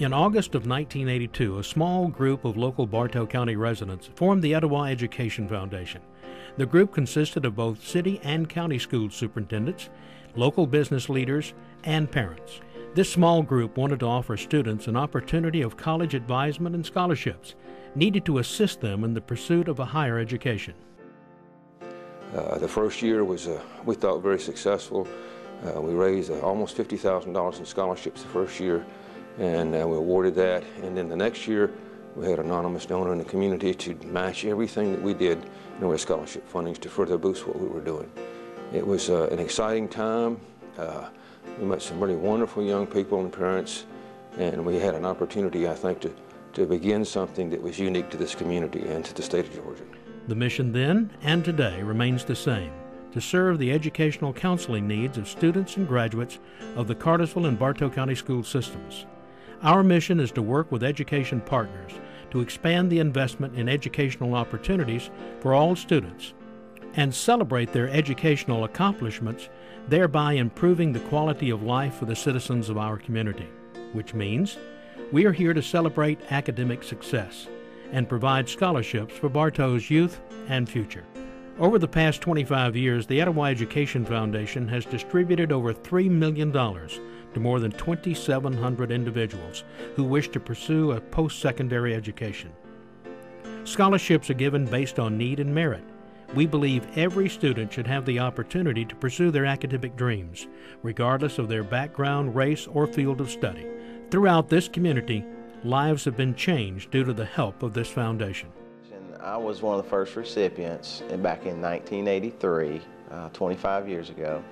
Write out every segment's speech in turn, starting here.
In August of 1982, a small group of local Bartow County residents formed the Etowah Education Foundation. The group consisted of both city and county school superintendents, local business leaders, and parents. This small group wanted to offer students an opportunity of college advisement and scholarships needed to assist them in the pursuit of a higher education. Uh, the first year was, uh, we thought, very successful. Uh, we raised uh, almost $50,000 in scholarships the first year and uh, we awarded that. And then the next year, we had an anonymous donor in the community to match everything that we did in our scholarship fundings to further boost what we were doing. It was uh, an exciting time. Uh, we met some really wonderful young people and parents, and we had an opportunity, I think, to, to begin something that was unique to this community and to the state of Georgia. The mission then and today remains the same to serve the educational counseling needs of students and graduates of the Cartersville and Bartow County school systems. Our mission is to work with education partners to expand the investment in educational opportunities for all students and celebrate their educational accomplishments, thereby improving the quality of life for the citizens of our community. Which means we are here to celebrate academic success and provide scholarships for Bartow's youth and future. Over the past 25 years, the Etowah Education Foundation has distributed over $3 million to more than 2,700 individuals who wish to pursue a post secondary education. Scholarships are given based on need and merit. We believe every student should have the opportunity to pursue their academic dreams, regardless of their background, race, or field of study. Throughout this community, lives have been changed due to the help of this foundation. I was one of the first recipients back in 1983, uh, 25 years ago.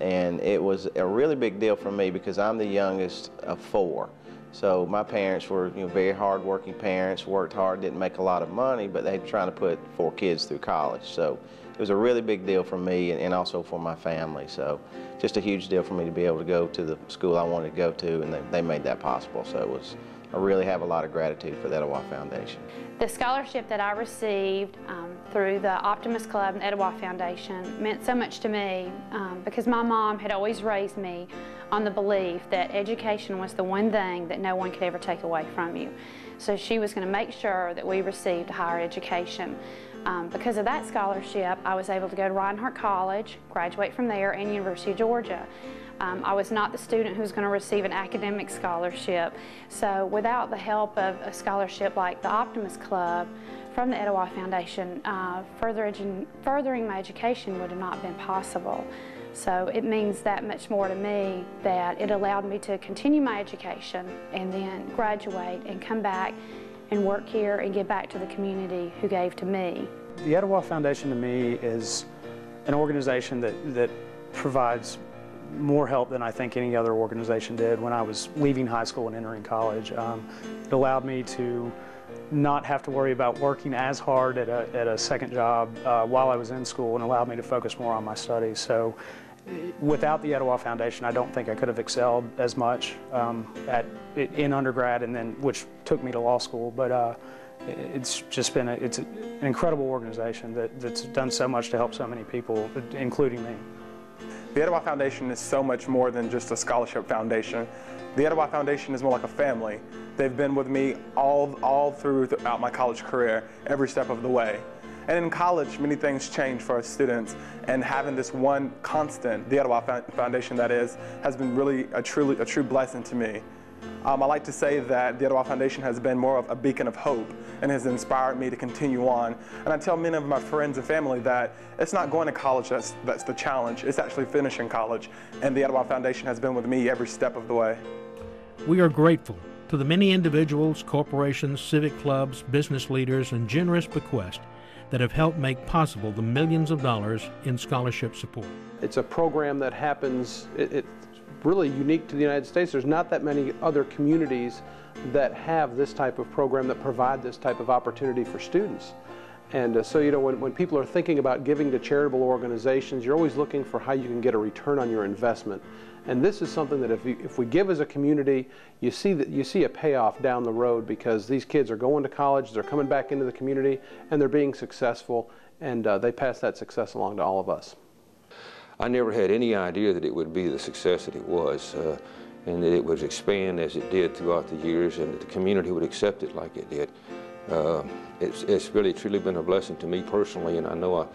And it was a really big deal for me because I'm the youngest of four. So my parents were you know, very hardworking parents, worked hard, didn't make a lot of money, but they were trying to put four kids through college. So it was a really big deal for me and, also for my family. So just a huge deal for me to be able to go to the school I wanted to go to, and they, they made that possible. So it was I really have a lot of gratitude for the Etowah Foundation. The scholarship that I received um, through the Optimist Club and Etowah Foundation meant so much to me um, because my mom had always raised me on the belief that education was the one thing that no one could ever take away from you. So she was going to make sure that we received higher education. Um, because of that scholarship, I was able to go to Reinhardt College, graduate from there, and University of Georgia. Um, I was not the student who was going to receive an academic scholarship. So without the help of a scholarship like the Optimist Club from the Etowah Foundation, uh, further furthering my education would have not been possible. So it means that much more to me that it allowed me to continue my education and then graduate and come back and work here and give back to the community who gave to me. The Etowah Foundation to me is an organization that, that provides more help than I think any other organization did when I was leaving high school and entering college. Um, it allowed me to not have to worry about working as hard at a, at a second job uh, while I was in school and allowed me to focus more on my studies. So without the Etowah Foundation, I don't think I could have excelled as much um, at, in undergrad and then, which took me to law school. But uh, it's just been, a, it's an incredible organization that, that's done so much to help so many people, including me. The Etowah Foundation is so much more than just a scholarship foundation. The Etowah Foundation is more like a family. They've been with me all, all throughout my college career, every step of the way. And in college, many things change for our students, and having this one constant, the Etowah Foundation that is, has been really a, truly, a true blessing to me. Um, I like to say that the Etowah Foundation has been more of a beacon of hope and has inspired me to continue on. And I tell many of my friends and family that it's not going to college that's, that's the challenge, it's actually finishing college. And the Etowah Foundation has been with me every step of the way. We are grateful to the many individuals, corporations, civic clubs, business leaders, and generous bequests that have helped make possible the millions of dollars in scholarship support. It's a program that happens, it, it, really unique to the United States. There's not that many other communities that have this type of program that provide this type of opportunity for students. And uh, so, you know, when, when people are thinking about giving to charitable organizations, you're always looking for how you can get a return on your investment. And this is something that if, you, if we give as a community, you see that you see a payoff down the road because these kids are going to college, they're coming back into the community, and they're being successful, and uh, they pass that success along to all of us. I never had any idea that it would be the success that it was. Uh, and that it would expand as it did throughout the years and that the community would accept it like it did. Uh, it's, it's really truly been a blessing to me personally, and I know I,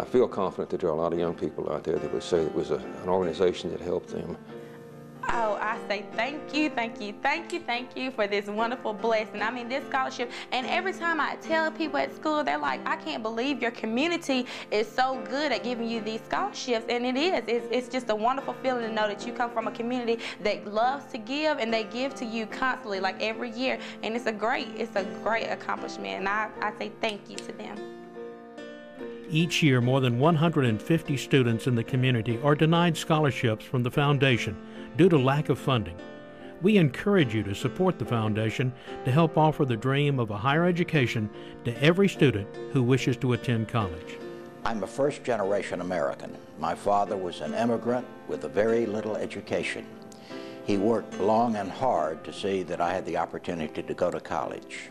I feel confident that there are a lot of young people out there that would say it was a, an organization that helped them. Oh, I say thank you, thank you, thank you, thank you for this wonderful blessing. I mean, this scholarship, and every time I tell people at school, they're like, I can't believe your community is so good at giving you these scholarships, and it is. It's, it's just a wonderful feeling to know that you come from a community that loves to give, and they give to you constantly, like every year, and it's a great, it's a great accomplishment, and I, I say thank you to them. Each year, more than 150 students in the community are denied scholarships from the foundation due to lack of funding. We encourage you to support the foundation to help offer the dream of a higher education to every student who wishes to attend college. I'm a first generation American. My father was an immigrant with a very little education. He worked long and hard to see that I had the opportunity to go to college.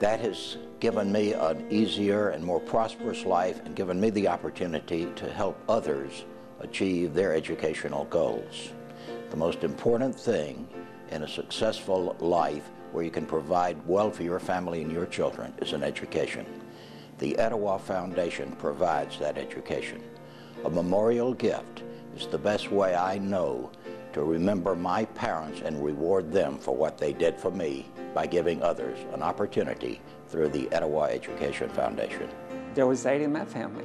That has given me an easier and more prosperous life and given me the opportunity to help others achieve their educational goals. The most important thing in a successful life where you can provide well for your family and your children is an education. The Etowah Foundation provides that education. A memorial gift is the best way I know to remember my parents and reward them for what they did for me by giving others an opportunity through the Etowah Education Foundation. There was eight in my family,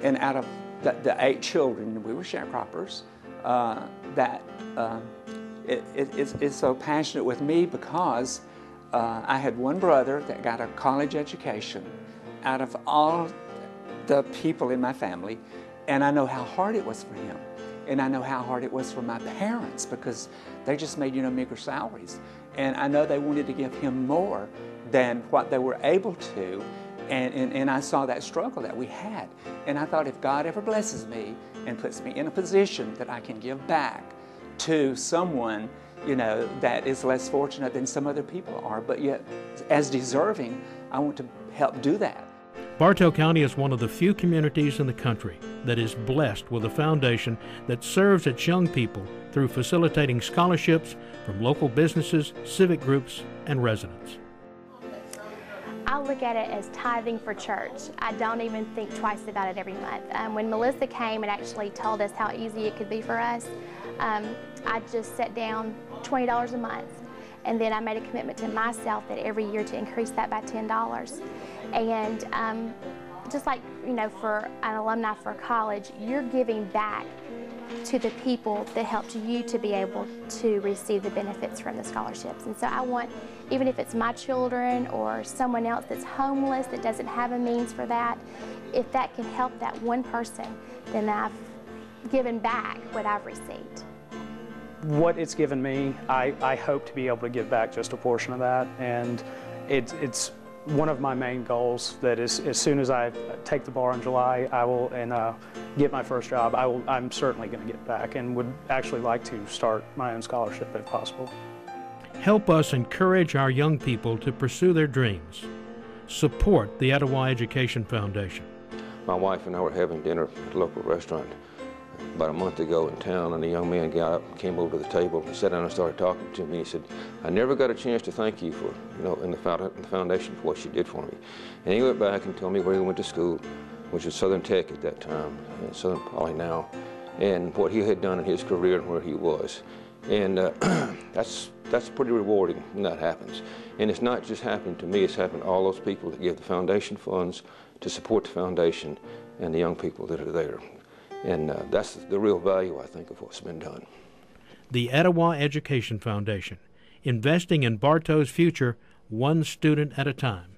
and out of the, the eight children, we were sharecroppers, uh, that uh, it, it, it's, it's, so passionate with me because uh, I had one brother that got a college education out of all the people in my family, and I know how hard it was for him. And I know how hard it was for my parents because they just made, you know, meager salaries. And I know they wanted to give him more than what they were able to. And, and, and I saw that struggle that we had. And I thought if God ever blesses me and puts me in a position that I can give back to someone, you know, that is less fortunate than some other people are, but yet as deserving, I want to help do that. Bartow County is one of the few communities in the country that is blessed with a foundation that serves its young people through facilitating scholarships from local businesses, civic groups, and residents. Look at it as tithing for church. I don't even think twice about it every month. Um, when Melissa came and actually told us how easy it could be for us, um, I just set down $20 a month. And then I made a commitment to myself that every year to increase that by $10. And um, just like, you know, for an alumni for college, you're giving back to the people that helped you to be able to receive the benefits from the scholarships. And so I want, even if it's my children or someone else that's homeless that doesn't have a means for that, if that can help that one person, then I've given back what I've received. What it's given me, I, I hope to be able to give back just a portion of that. And it, it's one of my main goals that is as soon as I take the bar in July, I will and uh, get my first job. I will. I'm certainly going to get back and would actually like to start my own scholarship if possible. Help us encourage our young people to pursue their dreams. Support the Etowah Education Foundation. My wife and I were having dinner at a local restaurant about a month ago in town, and a young man got up, came over to the table, and sat down and started talking to me. He said, "I never got a chance to thank you for, you know, in the, foundation for what you did for me." And he went back and told me where he went to school, which was Southern Tech at that time, and Southern Poly now, and what he had done in his career and where he was. And uh, that's that's pretty rewarding when that happens. And it's not just happening to me; it's happened to all those people that give the foundation funds to support the foundation and the young people that are there. And uh, that's the real value, I think, of what's been done. The Etowah Education Foundation, investing in Bartow's future one student at a time.